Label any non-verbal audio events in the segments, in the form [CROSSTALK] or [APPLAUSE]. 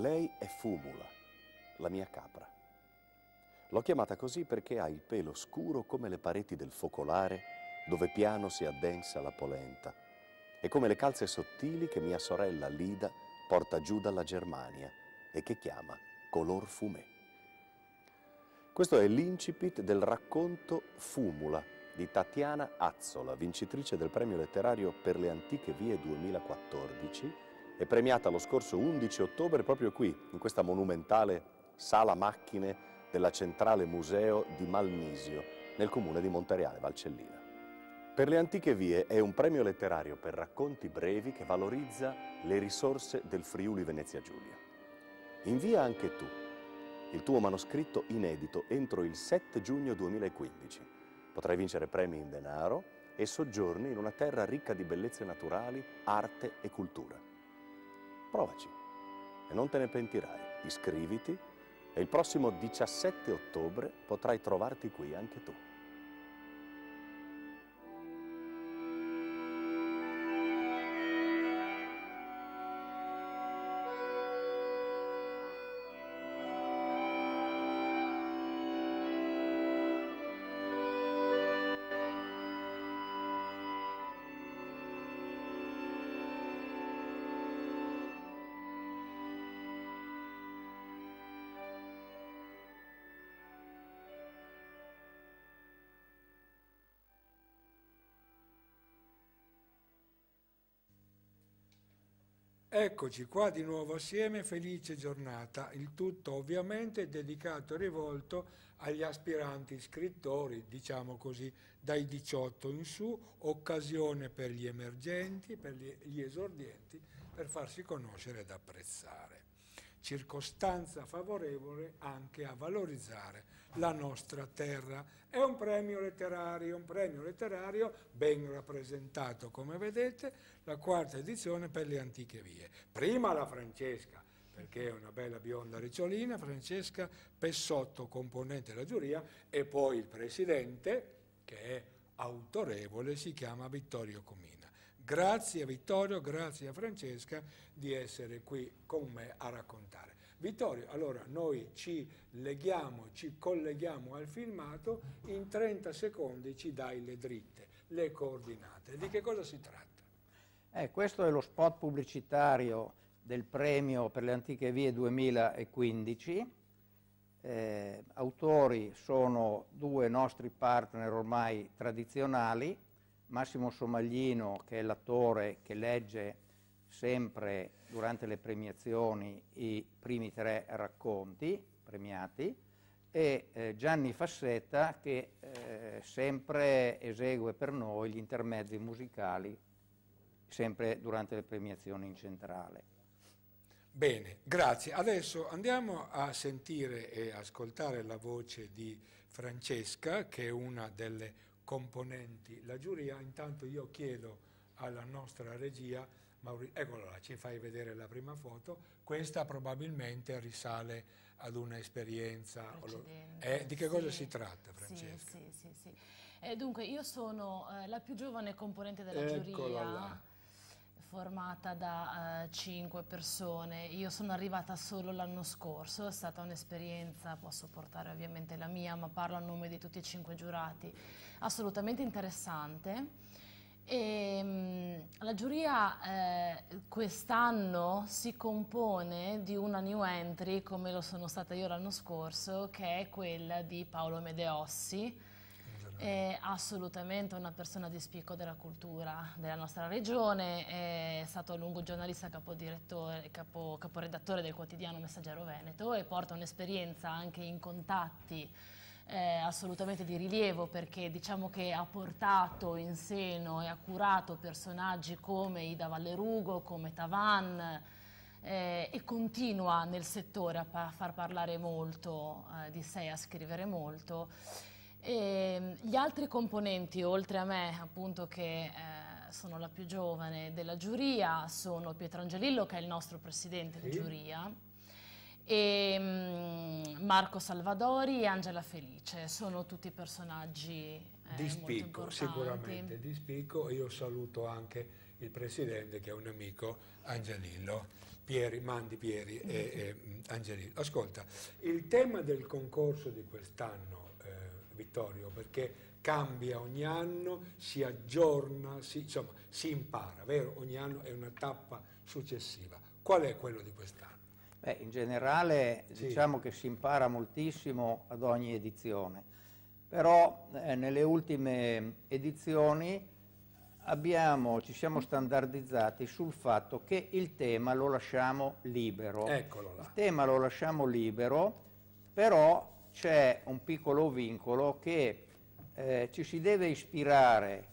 Lei è Fumula, la mia capra. L'ho chiamata così perché ha il pelo scuro come le pareti del focolare dove piano si addensa la polenta e come le calze sottili che mia sorella Lida porta giù dalla Germania e che chiama color fumé. Questo è l'incipit del racconto Fumula di Tatiana Azzola, vincitrice del premio letterario per le antiche vie 2014 e premiata lo scorso 11 ottobre proprio qui, in questa monumentale sala macchine della Centrale Museo di Malmisio, nel comune di Montereale, Valcellina. Per le antiche vie è un premio letterario per racconti brevi che valorizza le risorse del Friuli Venezia Giulia. Invia anche tu il tuo manoscritto inedito entro il 7 giugno 2015. Potrai vincere premi in denaro e soggiorni in una terra ricca di bellezze naturali, arte e cultura. Provaci e non te ne pentirai. Iscriviti e il prossimo 17 ottobre potrai trovarti qui anche tu. Eccoci qua di nuovo assieme, felice giornata, il tutto ovviamente dedicato e rivolto agli aspiranti scrittori, diciamo così, dai 18 in su, occasione per gli emergenti, per gli esordienti, per farsi conoscere ed apprezzare. Circostanza favorevole anche a valorizzare la nostra terra. È un premio letterario, un premio letterario ben rappresentato, come vedete, la quarta edizione per le antiche vie. Prima la Francesca, perché è una bella bionda ricciolina, Francesca Pessotto, componente della giuria, e poi il presidente, che è autorevole, si chiama Vittorio Comini. Grazie a Vittorio, grazie a Francesca di essere qui con me a raccontare. Vittorio, allora noi ci leghiamo, ci colleghiamo al filmato, in 30 secondi ci dai le dritte, le coordinate. Di che cosa si tratta? Eh, questo è lo spot pubblicitario del premio per le antiche vie 2015. Eh, autori sono due nostri partner ormai tradizionali, Massimo Somaglino, che è l'attore che legge sempre durante le premiazioni i primi tre racconti premiati, e eh, Gianni Fassetta che eh, sempre esegue per noi gli intermezzi musicali, sempre durante le premiazioni in centrale. Bene, grazie. Adesso andiamo a sentire e ascoltare la voce di Francesca, che è una delle componenti la giuria. Intanto io chiedo alla nostra regia, Mauri, eccola là, ci fai vedere la prima foto, questa probabilmente risale ad un'esperienza. Eh, di che sì, cosa si tratta Francesca? Sì, sì, sì. Eh, dunque io sono eh, la più giovane componente della eccola giuria. Là formata da uh, cinque persone, io sono arrivata solo l'anno scorso, è stata un'esperienza, posso portare ovviamente la mia, ma parlo a nome di tutti e cinque giurati, assolutamente interessante. E, um, la giuria eh, quest'anno si compone di una new entry, come lo sono stata io l'anno scorso, che è quella di Paolo Medeossi, è assolutamente una persona di spicco della cultura della nostra regione, è stato a lungo giornalista capodirettore, capo, caporedattore del quotidiano Messaggero Veneto e porta un'esperienza anche in contatti eh, assolutamente di rilievo perché diciamo che ha portato in seno e ha curato personaggi come Ida Vallerugo, come Tavan, eh, e continua nel settore a, pa far parlare molto eh, di sé, a scrivere molto. E ehm, gli altri componenti, oltre a me, appunto che eh, sono la più giovane della giuria, sono Pietro Angelillo, che è il nostro presidente sì. di giuria, e um, Marco Salvadori e Angela Felice. Sono tutti personaggi eh, di spicco, sicuramente, di spicco. Io saluto anche il presidente che è un amico, Angelillo. Pieri, Mandi Pieri e, e mm, Angelillo. Ascolta, il tema del concorso di quest'anno, eh, Vittorio, perché cambia ogni anno, si aggiorna, si, insomma si impara, vero? Ogni anno è una tappa successiva. Qual è quello di quest'anno? Beh, in generale sì. diciamo che si impara moltissimo ad ogni edizione, però eh, nelle ultime edizioni abbiamo, ci siamo standardizzati sul fatto che il tema lo lasciamo libero. Eccolo là. Il tema lo lasciamo libero, però c'è un piccolo vincolo che eh, ci si deve ispirare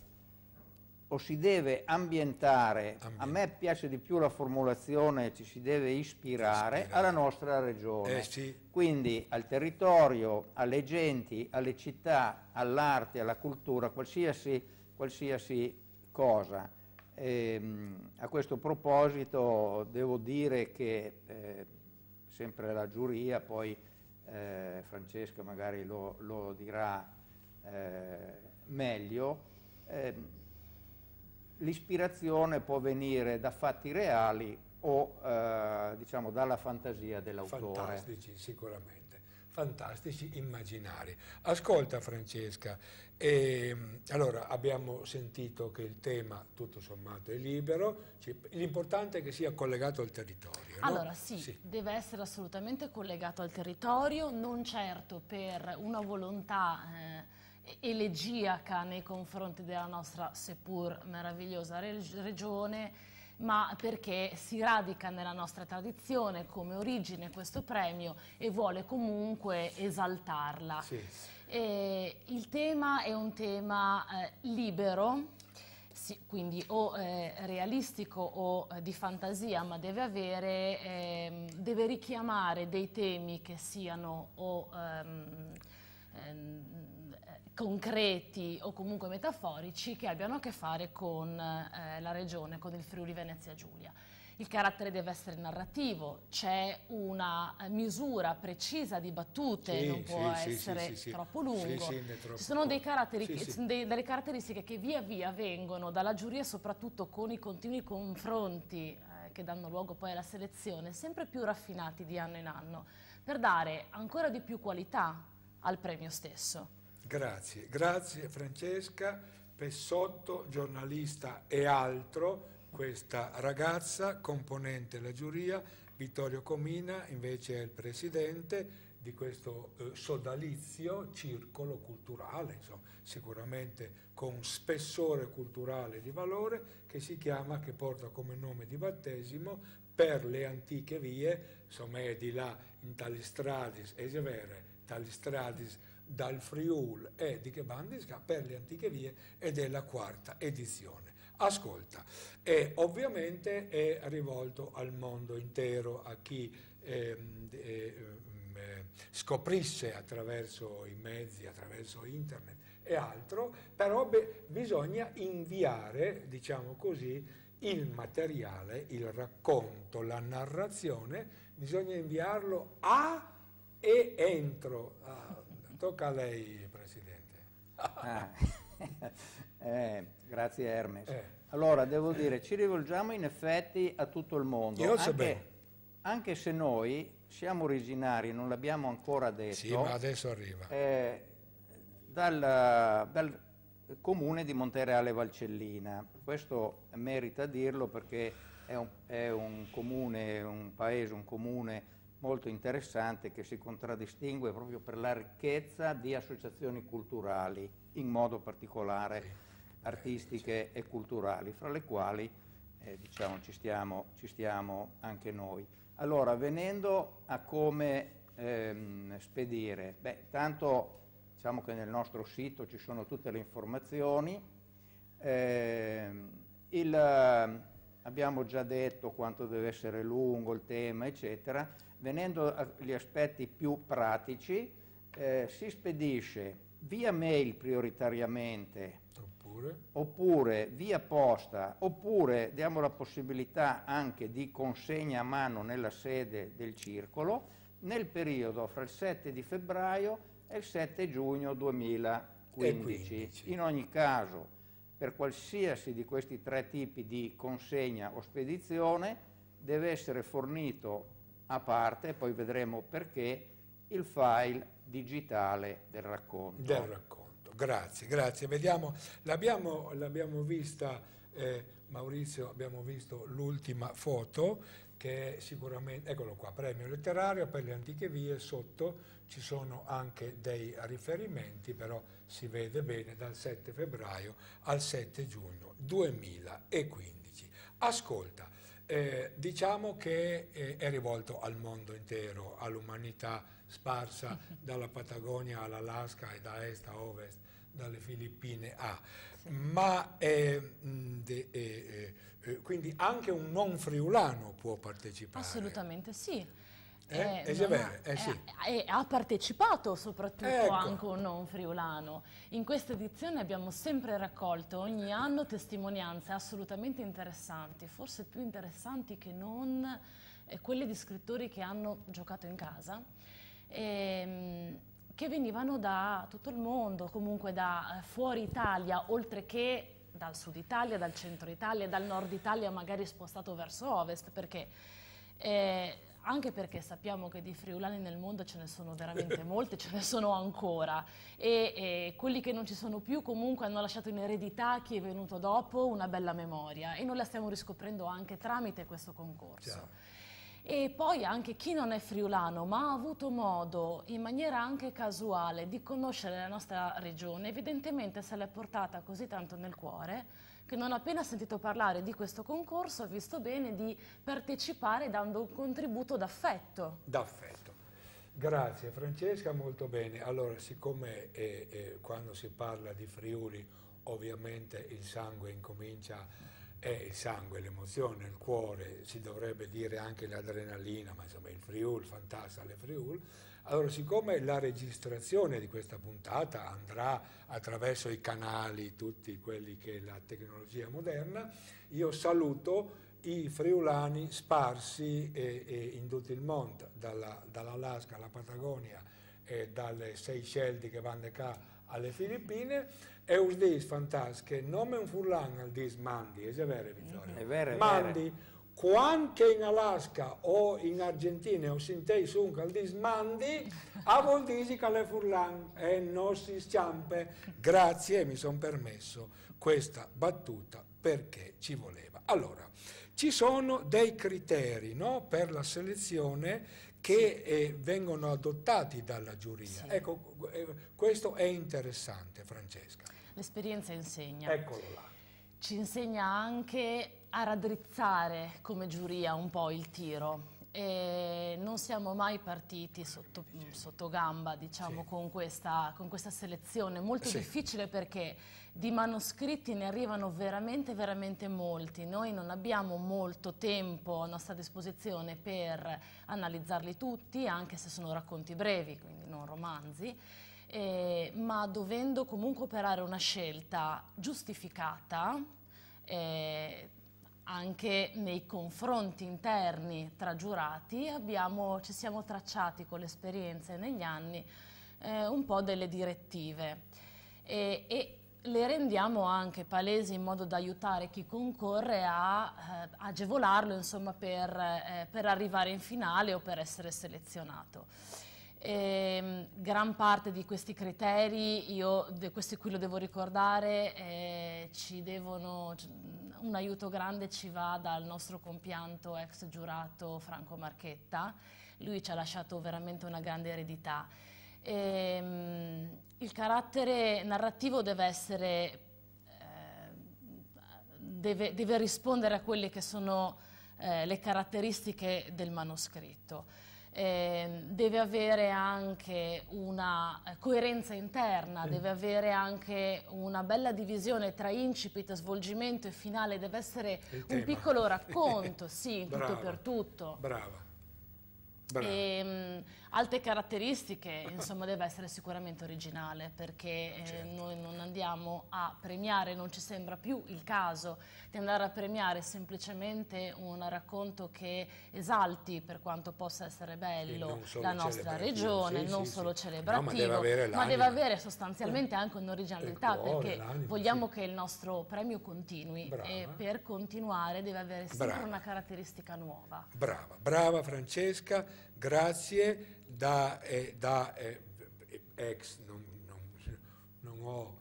o si deve ambientare, Ambient. a me piace di più la formulazione ci si deve ispirare, ispirare. alla nostra regione, eh sì. quindi al territorio, alle genti, alle città, all'arte, alla cultura, qualsiasi, qualsiasi cosa. E, ehm, a questo proposito devo dire che eh, sempre la giuria, poi eh, Francesca magari lo, lo dirà eh, meglio, ehm, l'ispirazione può venire da fatti reali o eh, diciamo dalla fantasia dell'autore. Fantastici, sicuramente, fantastici immaginari. Ascolta Francesca, ehm, allora abbiamo sentito che il tema tutto sommato è libero, l'importante è che sia collegato al territorio. No? Allora sì, sì, deve essere assolutamente collegato al territorio, non certo per una volontà... Eh, elegiaca nei confronti della nostra seppur meravigliosa regione, ma perché si radica nella nostra tradizione come origine questo premio e vuole comunque esaltarla. Sì. il tema è un tema eh, libero, sì, quindi o eh, realistico o eh, di fantasia, ma deve avere, ehm, deve richiamare dei temi che siano o ehm, ehm, concreti o comunque metaforici che abbiano a che fare con eh, la regione, con il Friuli Venezia Giulia. Il carattere deve essere narrativo, c'è una misura precisa di battute, sì, non può sì, essere sì, troppo lungo. Troppo Ci sono dei dei, delle caratteristiche che via via vengono dalla giuria, soprattutto con i continui confronti eh, che danno luogo poi alla selezione, sempre più raffinati di anno in anno, per dare ancora di più qualità al premio stesso. Grazie, grazie Francesca. Pessotto, giornalista e altro, questa ragazza, componente della giuria, Vittorio Comina invece è il presidente di questo eh, sodalizio circolo culturale, insomma, sicuramente con spessore culturale di valore, che si chiama, che porta come nome di battesimo, per le antiche vie, insomma è di là in tali stradis, e vere, tali stradis dal Friul e di Chebandisca per le antiche vie ed è la quarta edizione. Ascolta, e ovviamente è rivolto al mondo intero, a chi ehm, eh, eh, scoprisse attraverso i mezzi, attraverso internet e altro, però beh, bisogna inviare, diciamo così, il materiale, il racconto, la narrazione, bisogna inviarlo a e entro, a, Tocca a lei, Presidente. Ah. [LAUGHS] eh, grazie Hermes. Eh. Allora, devo dire, ci rivolgiamo in effetti a tutto il mondo. Io anche, anche se noi siamo originari, non l'abbiamo ancora detto. Sì, ma adesso arriva. Eh, dal, dal, comune di Montereale Valcellina. Questo merita dirlo perché è un, è un comune, un paese, un comune molto interessante che si contraddistingue proprio per la ricchezza di associazioni culturali, in modo particolare artistiche e culturali, fra le quali eh, diciamo, ci, stiamo, ci, stiamo, anche noi. Allora, venendo a come ehm, spedire, beh, tanto diciamo che nel nostro sito ci sono tutte le informazioni, eh, il, abbiamo già detto quanto deve essere lungo il tema, eccetera, venendo agli aspetti più pratici, eh, si spedisce via mail prioritariamente, oppure? oppure via posta, oppure diamo la possibilità anche di consegna a mano nella sede del circolo nel periodo fra il 7 di febbraio e il 7 giugno 2015. In ogni caso per qualsiasi di questi tre tipi di consegna o spedizione deve essere fornito a parte, poi vedremo perché, il file digitale del racconto. Del racconto, grazie, grazie. Vediamo, l'abbiamo, vista, eh, Maurizio, abbiamo visto l'ultima foto che è sicuramente, eccolo qua, premio letterario per le antiche vie, sotto ci sono anche dei riferimenti, però si vede bene dal 7 febbraio al 7 giugno 2015. Ascolta, eh, diciamo che eh, è rivolto al mondo intero, all'umanità sparsa [LAUGHS] dalla Patagonia all'Alaska e da est a ovest, dalle Filippine a, ma eh, de, eh, eh, quindi anche un non friulano può partecipare. Assolutamente sì. Eh, eh, ha, eh, sì. eh, ha partecipato soprattutto ecco. anche un non friulano. In questa edizione abbiamo sempre raccolto ogni anno testimonianze assolutamente interessanti, forse più interessanti che non eh, quelle di scrittori che hanno giocato in casa, ehm, che venivano da tutto il mondo, comunque da eh, fuori Italia, oltre che dal sud Italia, dal centro Italia, dal nord Italia magari spostato verso ovest, perché eh, anche perché sappiamo che di friulani nel mondo ce ne sono veramente [LAUGHS] molti, ce ne sono ancora e, e, quelli che non ci sono più comunque hanno lasciato in eredità chi è venuto dopo una bella memoria e noi la stiamo riscoprendo anche tramite questo concorso. Ciao. E poi anche chi non è friulano ma ha avuto modo in maniera anche casuale di conoscere la nostra regione, evidentemente se l'è portata così tanto nel cuore che non appena sentito parlare di questo concorso ha visto bene di partecipare dando un contributo d'affetto. D'affetto. Grazie Francesca, molto bene. Allora, siccome eh, eh, quando si parla di Friuli ovviamente il sangue incomincia, è il sangue, l'emozione, il cuore, si dovrebbe dire anche l'adrenalina, ma insomma il Friul, fantastico le Friul, allora, siccome la registrazione di questa puntata andrà attraverso i canali, tutti quelli che la tecnologia moderna, io saluto i friulani sparsi eh, eh, in tutto il mondo, dalla, dall'Alaska alla Patagonia e dalle Seychelles che vanno qua alle Filippine, e us dis fantastiche, nome un furlan al dis mandi, è vero Vittorio? È vero, è mandi, vero quando in Alaska o in Argentina o sintei su un caldis mandi, a che le furlan e non si sciampe. Grazie, mi sono permesso questa battuta perché ci voleva. Allora, ci sono dei criteri no, per la selezione che eh, vengono adottati dalla giuria. Sì. Ecco, eh, questo è interessante, Francesca. L'esperienza insegna. Eccolo là. Ci insegna anche a raddrizzare come giuria un po' il tiro. E non siamo mai partiti sotto, sotto gamba diciamo, sì. con, questa, con, questa, selezione, molto sì. difficile perché di manoscritti ne arrivano veramente, veramente molti. Noi non abbiamo molto tempo a nostra disposizione per analizzarli tutti, anche se sono racconti brevi, quindi non romanzi, eh, ma dovendo comunque operare una scelta giustificata, eh, anche nei confronti interni tra giurati abbiamo, ci siamo tracciati con l'esperienza negli anni eh, un po' delle direttive e, e, le rendiamo anche palesi in modo da aiutare chi concorre a eh, agevolarlo insomma, per, eh, per, arrivare in finale o per essere selezionato. E, ehm, gran parte di questi criteri, io questi qui lo devo ricordare, eh, ci devono un aiuto grande ci va dal nostro compianto ex giurato Franco Marchetta, lui ci ha lasciato veramente una grande eredità. E, um, il carattere narrativo deve essere, eh, deve, deve, rispondere a quelle che sono eh, le caratteristiche del manoscritto eh, deve avere anche una eh, coerenza interna, sì. deve avere anche una bella divisione tra incipit, svolgimento e finale, deve essere un piccolo [LAUGHS] racconto, sì, tutto per tutto. Brava. E, altre caratteristiche, insomma, deve essere sicuramente originale perché eh, certo. noi non andiamo a premiare, non ci sembra più il caso di andare a premiare semplicemente un racconto che esalti per quanto possa essere bello la nostra regione, sì, non sì, solo sì. celebrativo, no, ma, deve avere, ma deve avere sostanzialmente anche un'originalità perché vogliamo che il nostro premio continui brava. e per continuare deve avere sempre brava. una caratteristica nuova. Brava, brava Francesca, grazie da, eh, da eh, ex, non, non, non ho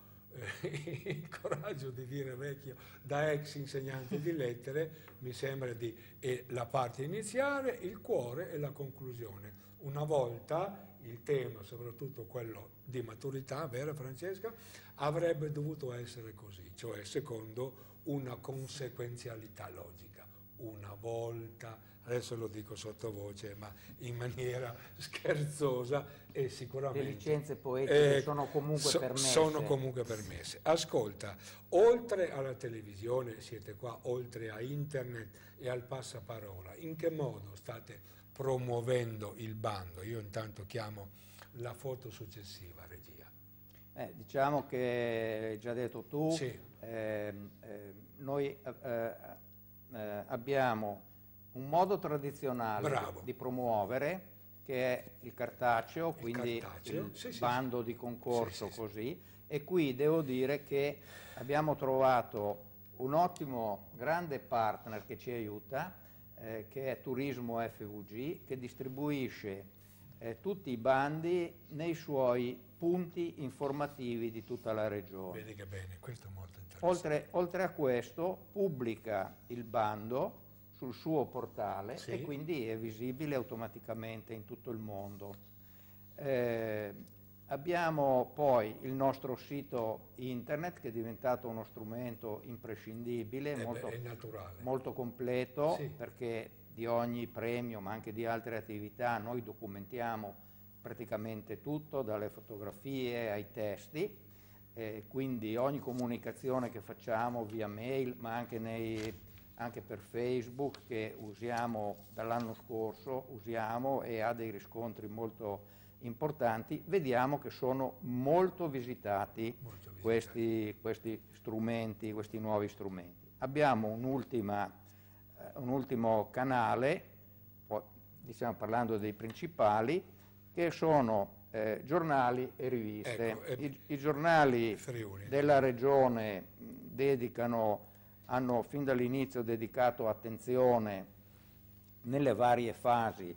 eh, [LAUGHS] il coraggio di dire vecchio, da ex insegnante di lettere, mi sembra di la parte iniziale, il cuore e la conclusione. Una volta il tema, soprattutto quello di maturità, vera Francesca, avrebbe dovuto essere così, cioè secondo una conseguenzialità logica. Una volta adesso lo dico sottovoce, ma in maniera [LAUGHS] scherzosa e sicuramente... Le licenze poetiche eh, sono comunque so, permesse. Sono comunque permesse. Ascolta, oltre alla televisione, siete qua, oltre a internet e al passaparola, in che modo state promuovendo il bando? Io intanto chiamo la foto successiva, regia. Eh, diciamo che hai già detto tu, sì. eh, noi eh, eh, abbiamo un modo tradizionale Bravo. di promuovere che è il cartaceo, quindi il, cartaceo. il sì, bando sì, di concorso sì, così, e qui devo dire che abbiamo trovato un ottimo, grande partner che ci aiuta, eh, che è Turismo FVG, che distribuisce eh, tutti i bandi nei suoi punti informativi di tutta la regione. Vedi che bene, questo è molto interessante. Oltre, oltre a questo pubblica il bando sul suo portale sì. e quindi è visibile automaticamente in tutto il mondo. Eh, abbiamo poi il nostro sito internet che è diventato uno strumento imprescindibile, eh molto, beh, molto, completo sì. perché di ogni premio ma anche di altre attività noi documentiamo praticamente tutto, dalle fotografie ai testi, eh, quindi ogni comunicazione che facciamo via mail ma anche nei anche per Facebook che usiamo dall'anno scorso, usiamo e ha dei riscontri molto importanti, vediamo che sono molto visitati, molto visitati. Questi, questi, strumenti, questi nuovi strumenti. Abbiamo un, eh, un ultimo canale, diciamo parlando dei principali, che sono eh, giornali e riviste. Ecco, I, I, giornali Friuli. della regione dedicano hanno fin dall'inizio dedicato attenzione nelle varie fasi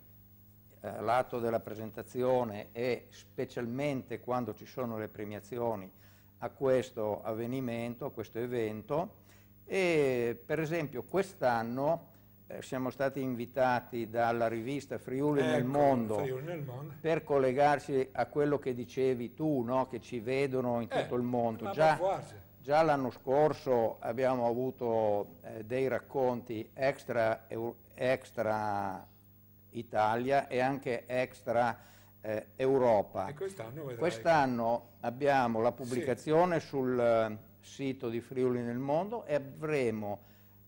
eh, all'atto della presentazione e specialmente quando ci sono le premiazioni a questo avvenimento, a questo evento e per esempio quest'anno eh, siamo stati invitati dalla rivista Friuli, ecco, nel, mondo Friuli nel Mondo per collegarsi a quello che dicevi tu, no? che ci vedono in eh, tutto il mondo. Già, Già l'anno scorso abbiamo avuto eh, dei racconti extra, extra, Italia e anche extra eh, Europa. E quest'anno, quest'anno abbiamo la pubblicazione sì. sul eh, sito di Friuli nel Mondo e avremo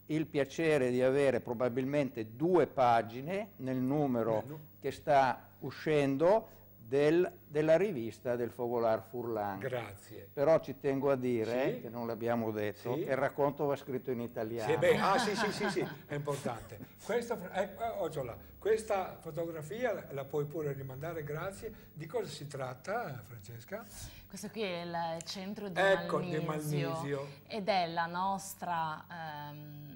il piacere di avere probabilmente due pagine nel numero Bello. che sta uscendo del, della rivista del Fogolar Furlan. Grazie. Però ci tengo a dire, sì? che non l'abbiamo detto, sì? che il racconto va scritto in italiano. Sì, beh, ah sì, sì, sì, sì, è importante. Questa, eh, oh, questa fotografia la puoi pure rimandare, grazie. Di cosa si tratta, Francesca? Questo qui è il centro di, ecco, Malmisio, di Malmisio, ed è la nostra... Ehm,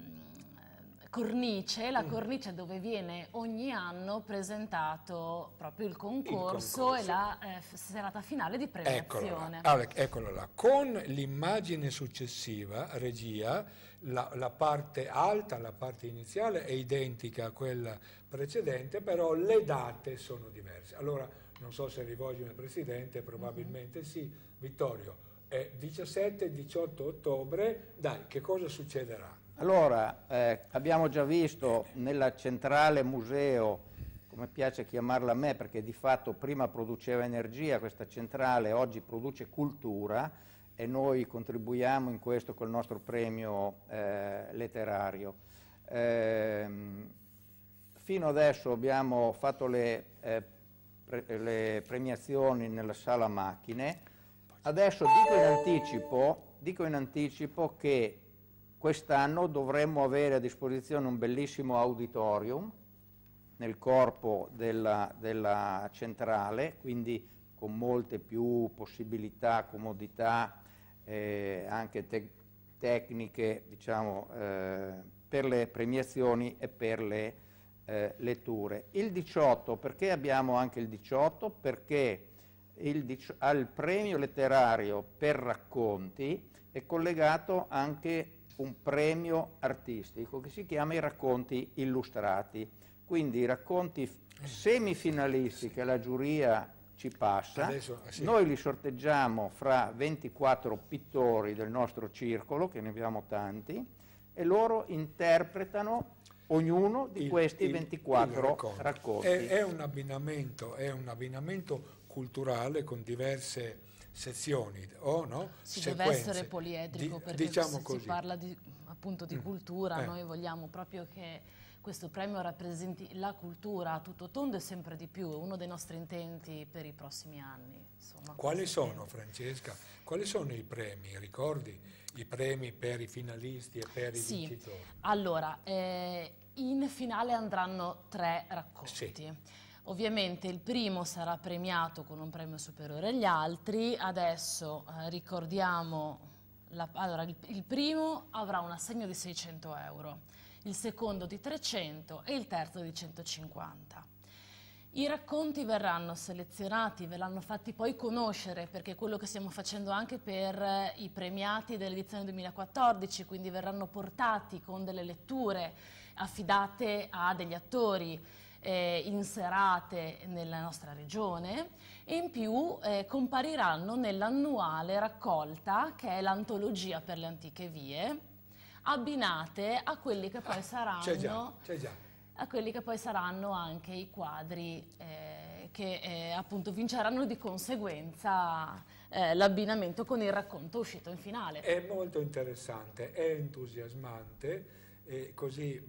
cornice, la mm. cornice dove viene ogni anno presentato proprio il concorso, il concorso. e la eh, serata finale di premiazione. Eccolo là. Con l'immagine successiva, regia, la, la, parte alta, la parte iniziale è identica a quella precedente, però le date sono diverse. Allora, non so se rivolgere al Presidente, probabilmente mm -hmm. sì. Vittorio, è 17-18 ottobre, dai, che cosa succederà? Allora, eh, abbiamo già visto nella centrale museo, come piace chiamarla a me, perché di fatto prima produceva energia, questa centrale oggi produce cultura e noi contribuiamo in questo col nostro premio eh, letterario. Eh, fino adesso abbiamo fatto le, eh, pre le premiazioni nella sala macchine, adesso dico in anticipo, dico in anticipo che quest'anno dovremmo avere a disposizione un bellissimo auditorium nel corpo della, della centrale, quindi con molte più possibilità, comodità, eh, anche te tecniche diciamo, eh, per le premiazioni e per le eh, letture. Il 18, perché abbiamo anche il 18? Perché il, al premio letterario per racconti è collegato anche un premio artistico che si chiama i racconti illustrati. Quindi i racconti semifinalisti che la giuria ci passa, Adesso, sì. noi li sorteggiamo fra 24 pittori del nostro circolo, che ne abbiamo tanti, e loro interpretano ognuno di il, questi il, 24 il racconto. racconti. È, è, un abbinamento, è un abbinamento culturale con diverse sezioni o no? Si Sequenze. deve essere poliedrico di, perché diciamo si parla di, appunto di mm. cultura, eh. noi vogliamo proprio che questo premio rappresenti la cultura a tutto tondo e sempre di più, è uno dei nostri intenti per i prossimi anni. Insomma, Quali sono, Francesca? Quali sono i premi? Ricordi i premi per i finalisti e per i sì. vincitori? Allora, eh, in finale andranno tre racconti. Sì. Ovviamente il primo sarà premiato con un premio superiore agli altri, adesso eh, ricordiamo, la, allora il, il primo avrà un assegno di 600 euro, il secondo di 300 e il terzo di 150. I racconti verranno selezionati, verranno fatti poi conoscere, perché è quello che stiamo facendo anche per eh, i premiati dell'edizione 2014, quindi verranno portati con delle letture affidate a degli attori eh, inserate nella nostra regione e in più eh, compariranno nell'annuale raccolta che è l'antologia per le antiche vie abbinate a quelli che poi saranno, c'è già, c'è già. A quelli che poi saranno anche i quadri eh, che eh, appunto vinceranno di conseguenza eh, l'abbinamento con il racconto uscito in finale. È molto interessante, è entusiasmante e così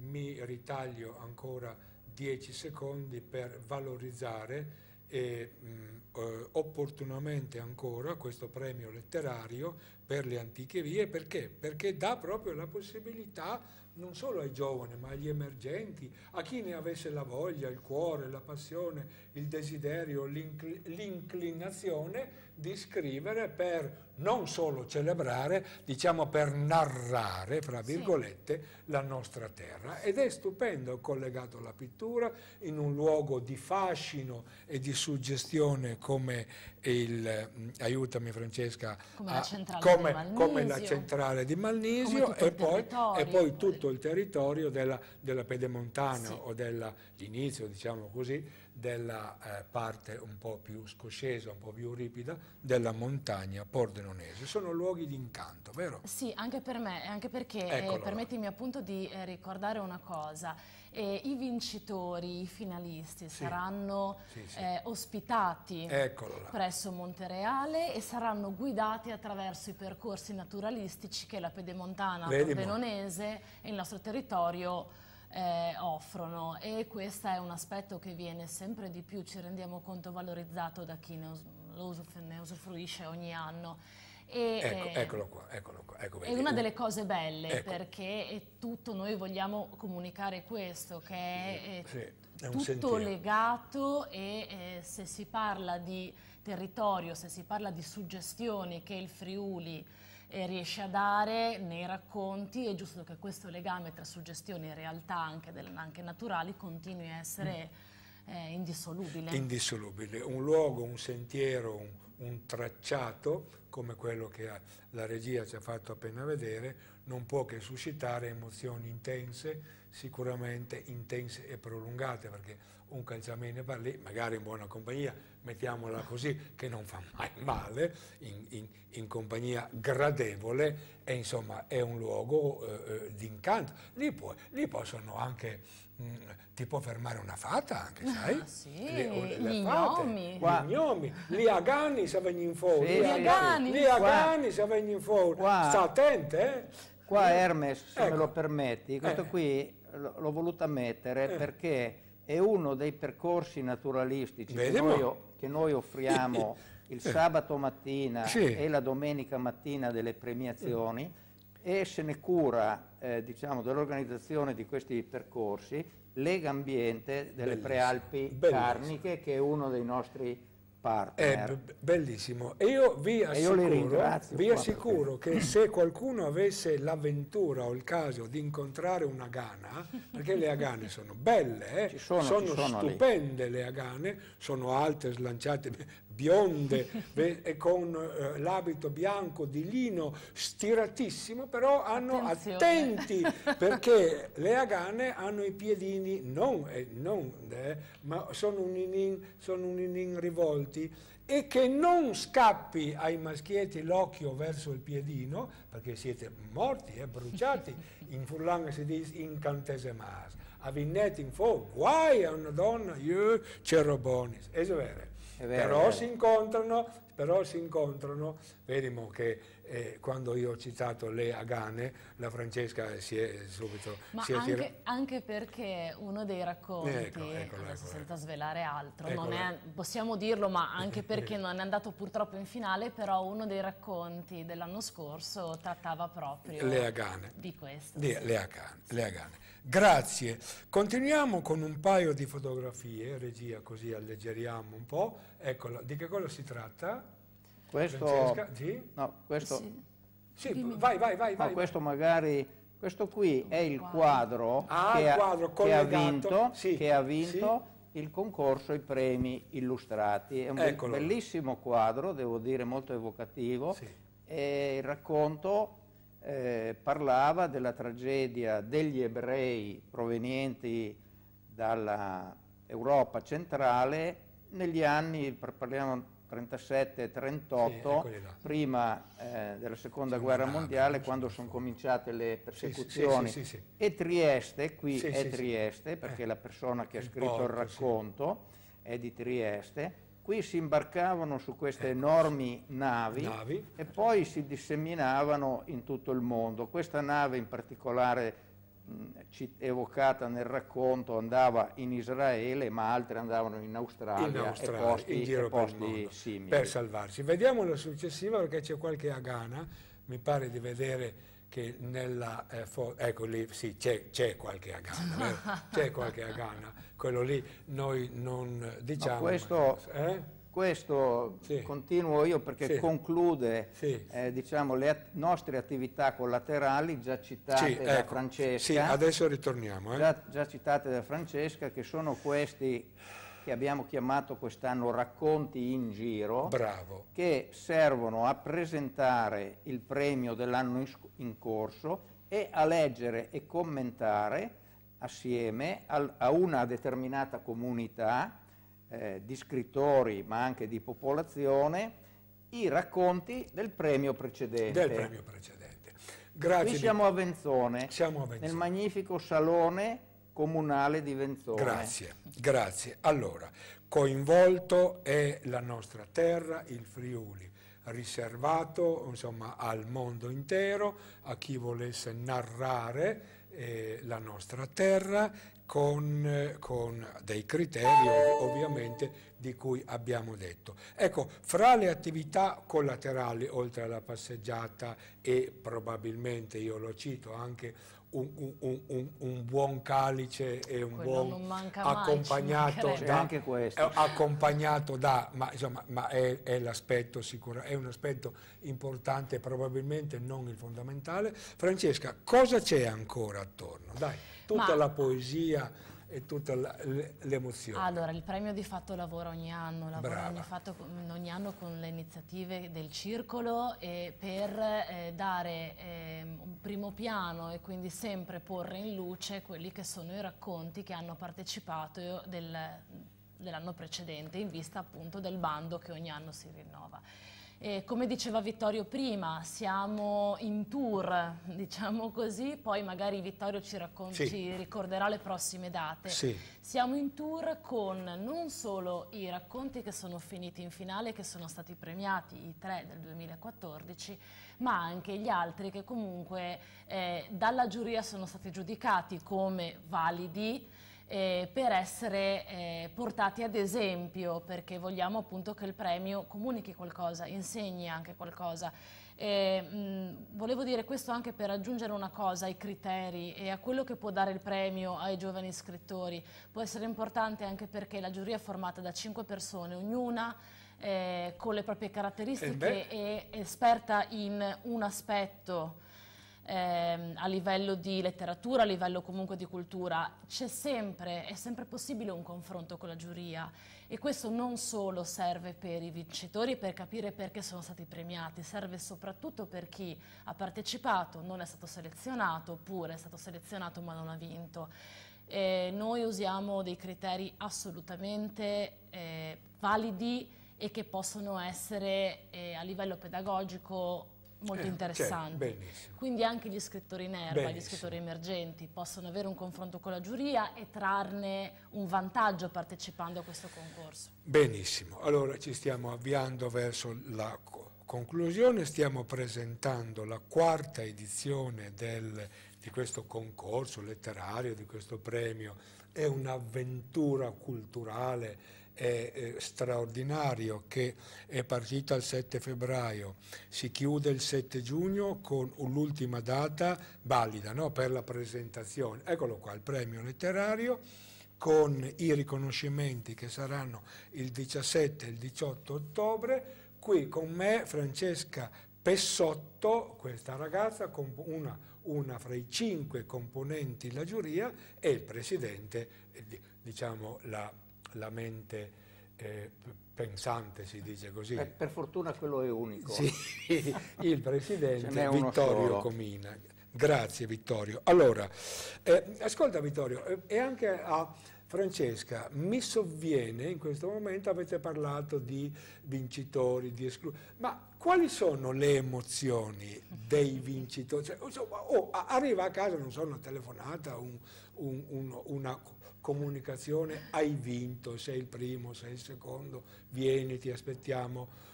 mi ritaglio ancora dieci secondi per valorizzare e, mh, eh, opportunamente ancora questo premio letterario per le antiche vie, perché? Perché dà proprio la possibilità non solo ai giovani, ma agli emergenti, a chi ne avesse la voglia, il cuore, la passione, il desiderio, l'inclinazione di scrivere per non solo celebrare, diciamo per narrare, fra virgolette, sì. la nostra terra. Ed è stupendo collegato alla pittura in un luogo di fascino e di suggestione come il, mm, aiutami Francesca, come, a, la, centrale come, come la centrale di Malnisio e poi, e poi, tutto il territorio della, della Pedemontana sì. o dell'inizio, diciamo così, della eh, parte un po' più scoscesa, un po' più ripida della montagna pordenonese. Sono luoghi di incanto, vero? Sì, anche per me, anche perché eh, permettimi appunto di eh, ricordare una cosa. Eh, I vincitori, i finalisti sì. saranno sì, sì. Eh, ospitati presso Montereale e saranno guidati attraverso i percorsi naturalistici che la Pedemontana pordenonese e il nostro territorio eh, offrono e questo è un aspetto che viene sempre di più, ci rendiamo conto, valorizzato da chi ne, usuf ne usufruisce ogni anno. E, ecco, eh, eccolo qua, eccolo qua. Ecco, è una delle cose belle ecco. perché è tutto, noi vogliamo comunicare questo, che è, sì, è tutto sentiero. legato e eh, se si parla di territorio, se si parla di suggestioni che il Friuli eh, riesce a dare nei racconti, è giusto che questo legame tra suggestioni e realtà anche, del, anche naturali continui a essere eh, indissolubile. Indissolubile, un luogo, un sentiero, un, un tracciato come quello che la regia ci ha fatto appena vedere, non può che suscitare emozioni intense, sicuramente intense e prolungate, perché un calciamento per lì, magari in buona compagnia, mettiamola così, che non fa mai [LAUGHS] male, in, in, in compagnia gradevole, e insomma è un luogo eh, eh di incanto. Lì, può, lì possono anche mm, ti può fermare una fata anche, ah, sai? Ah, sì, le, le gli gnomi. Gli gnomi. Lì a Ganni se vengono in fuori. Sì, lì a Ganni. Lì a Ganni se vengono in fuori. Sta attento, eh? Qua Hermes, se ecco. me lo permetti, questo eh. qui l'ho voluta mettere eh. perché è uno dei percorsi naturalistici che noi, che noi, offriamo il sabato mattina sì. e la domenica mattina delle premiazioni e se ne cura eh, diciamo, dell'organizzazione di questi percorsi Lega Ambiente delle Bellissimo. Prealpi Bellissimo. Carniche che è uno dei nostri partner. È bellissimo. E io vi assicuro, io vi assicuro che se qualcuno avesse l'avventura o il caso di incontrare una agana, perché le agane sono belle, eh? sono, sono, sono, stupende lì. le agane, sono alte, slanciate, bionde e con eh, l'abito bianco di lino stiratissimo, però hanno Attenzione. attenti perché le agane hanno i piedini non, eh, non eh, ma sono un, inin, sono un inin rivolti e che non scappi ai maschietti l'occhio verso il piedino perché siete morti, eh, bruciati, [LAUGHS] in furlanga si dice incantesmas, a Vinnetti in fuoco, guai a una donna, io c'ero bonis, è vero però, si incontrano, però si incontrano, vedimo che eh, quando io ho citato le Agane, la Francesca si è subito... Ma si è anche, anche, perché uno dei racconti, ecco, ecco, adesso ecco, senza svelare altro, è, possiamo dirlo, ma anche [LAUGHS] perché non è andato purtroppo in finale, però uno dei racconti dell'anno scorso trattava proprio le Agane. di questo. Di, le, Agane, le Agane. Grazie. Continuiamo con un paio di fotografie, regia, così alleggeriamo un po'. Eccolo, di che cosa si tratta? Questo, sì? No, questo, sì. sì vai, vai, vai. No, vai questo magari, questo qui è il quadro, ah, che, il quadro ha, che, ha, vinto, sì, che ha vinto il concorso, i premi illustrati. È un Eccolo. bellissimo quadro, devo dire molto evocativo. E il racconto eh, parlava della tragedia degli ebrei provenienti dall'Europa centrale negli anni, parliamo 37-38, sì, prima eh, della seconda sì, guerra mondiale, quando sono cominciate le persecuzioni. E Trieste, qui è Trieste, perché eh, la persona che ha scritto il, porto, il racconto è di Trieste, Qui si imbarcavano su queste ecco. enormi navi, navi, e poi si disseminavano in tutto il mondo. Questa nave in particolare evocata nel racconto andava in Israele, ma altre andavano in Australia, in Australia e posti, in giro e posti per, mondo, simili. per salvarsi. Vediamo la successiva perché c'è qualche agana, mi pare di vedere che nella eh, ecco lì sì c'è qualche agana [LAUGHS] c'è qualche agana quello lì noi non diciamo no, questo, eh? Questo sì. continuo io perché sì. conclude sì. Eh, diciamo, le at nostre attività collaterali già citate da ecco. Francesca sì adesso ritorniamo eh. già, già citate da Francesca che sono questi che abbiamo chiamato quest'anno racconti in giro, Bravo. che servono a presentare il premio dell'anno in, in, corso e a leggere e commentare assieme al, a una determinata comunità eh, di scrittori ma anche di popolazione i racconti del premio precedente. Del premio precedente. Grazie. Qui siamo a Venzone, siamo a Venzone. nel magnifico salone comunale di Venzone. Grazie, grazie. Allora, coinvolto è la nostra terra, il Friuli, riservato insomma, al mondo intero, a chi volesse narrare eh, la nostra terra con, con, dei criteri ovviamente di cui abbiamo detto. Ecco, fra le attività collaterali, oltre alla passeggiata e probabilmente, io lo cito, anche un, un, un, un, buon calice e un Quello buon accompagnato da, eh, accompagnato da, ma insomma ma è, è l'aspetto sicuro, è un aspetto importante, probabilmente non il fondamentale. Francesca, cosa c'è ancora attorno? Dai, tutta ma... la poesia e tutta l'emozione. Allora, il premio di fatto lavora ogni anno, lavora ogni, fatto, ogni, anno con le iniziative del circolo e per eh, dare eh, un primo piano e quindi sempre porre in luce quelli che sono i racconti che hanno partecipato del, dell'anno precedente in vista appunto del bando che ogni anno si rinnova. E come diceva Vittorio prima, siamo in tour, [LAUGHS] diciamo così, poi magari Vittorio ci, sì. ci ricorderà le prossime date. Sì. Siamo in tour con non solo i racconti che sono finiti in finale, che sono stati premiati, i tre del 2014, ma anche gli altri che comunque eh, dalla giuria sono stati giudicati come validi, eh, per essere eh, portati ad esempio, perché vogliamo appunto che il premio comunichi qualcosa, insegni anche qualcosa. Eh, mh, volevo dire questo anche per aggiungere una cosa ai criteri e a quello che può dare il premio ai giovani scrittori. Può essere importante anche perché la giuria è formata da cinque persone, ognuna eh, con le proprie caratteristiche e esperta in un aspetto ehm, a livello di letteratura, a livello comunque di cultura, c'è sempre, è sempre possibile un confronto con la giuria e questo non solo serve per i vincitori per capire perché sono stati premiati, serve soprattutto per chi ha partecipato, non è stato selezionato oppure è stato selezionato ma non ha vinto. Eh, noi usiamo dei criteri assolutamente eh, validi e che possono essere eh, a livello pedagogico molto eh, interessanti. Certo, Quindi anche gli scrittori in erba, benissimo. gli scrittori emergenti possono avere un confronto con la giuria e trarne un vantaggio partecipando a questo concorso. Benissimo, allora ci stiamo avviando verso la conclusione, stiamo presentando la quarta edizione del, di questo concorso letterario, di questo premio. È un'avventura culturale è, è straordinario che è partita il 7 febbraio, si chiude il 7 giugno con l'ultima data valida no? per la presentazione. Eccolo qua, il premio letterario con i riconoscimenti che saranno il 17 e il 18 ottobre. Qui con me Francesca Pessotto, questa ragazza, una, una fra i cinque componenti della giuria e il presidente, eh, diciamo la la mente eh, pensante, si dice così. Per, per, fortuna quello è unico. Sì, [LAUGHS] il presidente Vittorio solo. Comina. Grazie Vittorio. Allora, eh, ascolta Vittorio, eh, e anche a Francesca, mi sovviene in questo momento, avete parlato di vincitori, di esclusi, ma quali sono le emozioni dei vincitori? Cioè, insomma, oh, arriva a casa, non so, una telefonata, un, un, un, una comunicazione, hai vinto, sei il primo, sei il secondo, vieni, ti aspettiamo.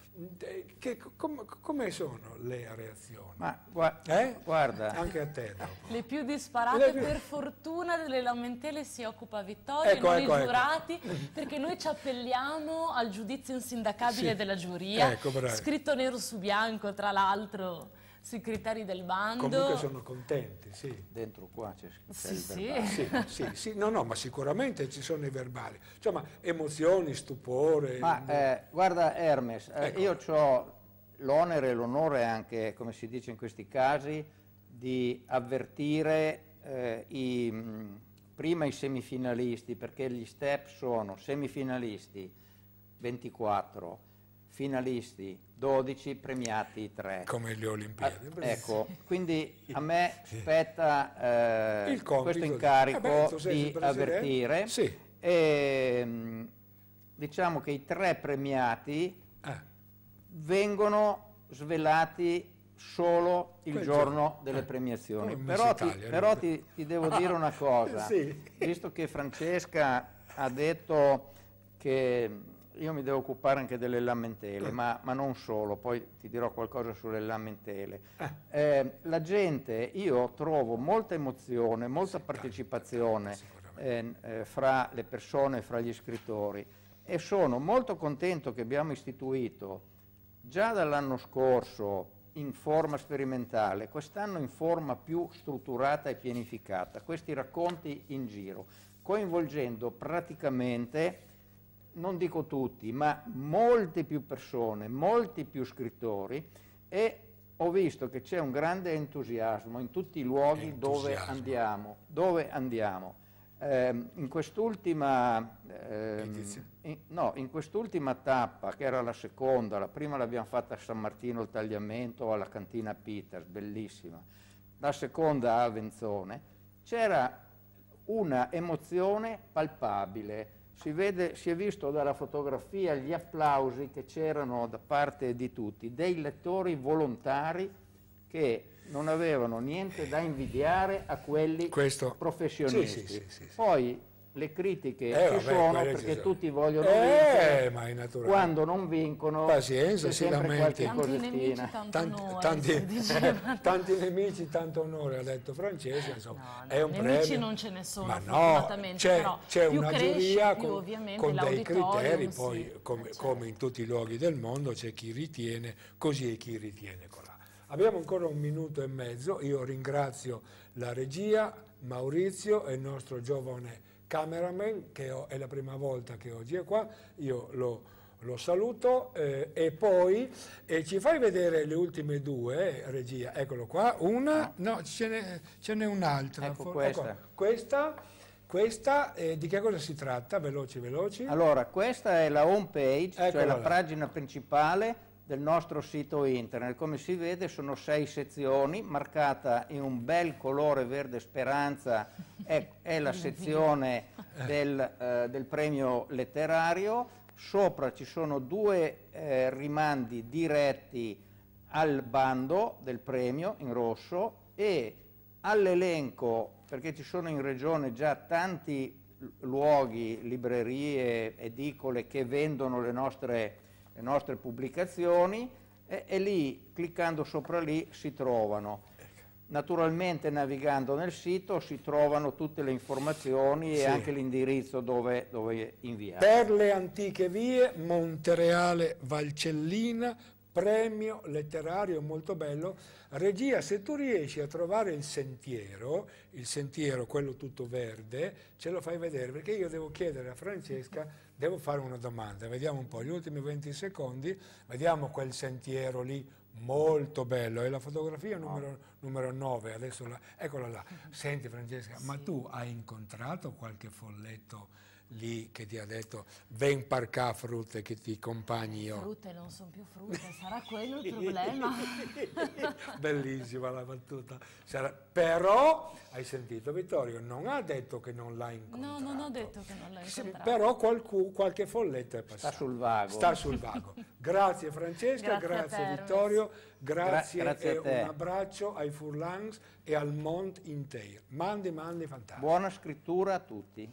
Che, com, come sono le reazioni? Ma gua eh? guarda, anche a te. Dopo. Le più disparate, le più... per fortuna, delle lamentele si occupa Vittorio ecco, e non ecco, i ecco. giurati, ecco. perché noi ci appelliamo al giudizio insindacabile sì. della giuria, ecco, scritto nero su bianco, tra l'altro sui criteri del bando. Comunque sono contenti, sì. Dentro qua c'è sì, il sì. sì, sì, sì, no, no, ma sicuramente ci sono i verbali. Insomma, emozioni, stupore. Ma eh, guarda Hermes, eh, ecco. io ho l'onere e l'onore anche, come si dice in questi casi, di avvertire eh, i, prima i semifinalisti, perché gli step sono semifinalisti 24, finalisti 12, premiati 3. Come le Olimpiadi. Ah, ecco, [LAUGHS] quindi a me spetta eh, questo incarico Vabbè, di avvertire. Sì. E, mm, diciamo che i tre premiati eh. vengono svelati solo il Quel giorno delle eh. premiazioni. Però, ti, però ti, ti, devo dire una [LAUGHS] cosa, sì. visto che Francesca ha detto che io mi devo occupare anche delle lamentele, eh. ma, ma, non solo, poi ti dirò qualcosa sulle lamentele. Eh. Eh, la gente, io trovo molta emozione, molta sì, partecipazione eh, eh, fra le persone, fra gli scrittori e sono molto contento che abbiamo istituito già dall'anno scorso in forma sperimentale, quest'anno in forma più strutturata e pianificata, questi racconti in giro, coinvolgendo praticamente non dico tutti, ma molte più persone, molti più scrittori e ho visto che c'è un grande entusiasmo in tutti i luoghi dove andiamo. Dove andiamo. Eh, in quest'ultima eh, no, in quest'ultima tappa, che era la seconda, la prima l'abbiamo fatta a San Martino il Tagliamento alla cantina Peters, bellissima, la seconda a Avenzone, c'era una emozione palpabile si, vede, si è visto dalla fotografia gli applausi che c'erano da parte di tutti, dei lettori volontari che non avevano niente da invidiare a quelli Questo, professionisti. Sì, sì, sì, Poi le critiche eh, ci vabbè, sono perché ci tutti vogliono eh, vincere, quando non vincono pazienza, si lamenti. Tanti nemici, tanti, onore, tanti, [LAUGHS] tanti, nemici, tanto onore, ha detto Francesco, insomma, no, no, è un nemici premio. non ce ne sono, Ma no, c'è, c'è una giuria con, con dei criteri, poi come, certo. come, in tutti i luoghi del mondo c'è chi ritiene così e chi ritiene colà. Abbiamo ancora un minuto e mezzo, io ringrazio la regia, Maurizio e il nostro giovane cameraman, che ho, è la prima volta che oggi è qua, io lo, lo saluto eh, e poi eh, ci fai vedere le ultime due, eh, regia, eccolo qua, una, no, ce n'è un'altra. Ecco questa. Ecco, questa, questa di che cosa si tratta? Veloci, veloci. Allora, questa è la home page, Eccola cioè la là. pagina principale del nostro sito internet. Come si vede sono sei sezioni, marcata in un bel colore verde speranza è, è la sezione del, eh, del, premio letterario, sopra ci sono due eh, rimandi diretti al bando del premio in rosso e all'elenco, perché ci sono in regione già tanti luoghi, librerie, edicole che vendono le nostre le nostre pubblicazioni e, e lì, cliccando sopra lì, si trovano. Naturalmente navigando nel sito si trovano tutte le informazioni sì. e anche l'indirizzo dove, dove inviare. Per le antiche vie, Montereale Valcellina, premio letterario molto bello. Regia, se tu riesci a trovare il sentiero, il sentiero, quello tutto verde, ce lo fai vedere, perché io devo chiedere a Francesca devo fare una domanda, vediamo un po', gli ultimi 20 secondi, vediamo quel sentiero lì molto bello, è la fotografia numero, numero 9, adesso la, eccola là. [LAUGHS] Senti Francesca, sì. ma tu hai incontrato qualche folletto lì che ti ha detto ven par cá frutte che ti compagni io. Frutte non sono più frutte, sarà quello il [LAUGHS] problema. [LAUGHS] Bellissima la battuta. Sarà... Però, hai sentito Vittorio, non ha detto che non l'ha incontrato. No, non ho detto che non l'ha incontrato. però qualcuno, qualche folletto è passato. Sta sul vago. Sta sul vago. [LAUGHS] Grazie Francesca, grazie, grazie Vittorio, grazie, Gra grazie e un abbraccio ai Furlans e al Mont Inteir. Mandi, mandi, fantastico. Buona scrittura a tutti.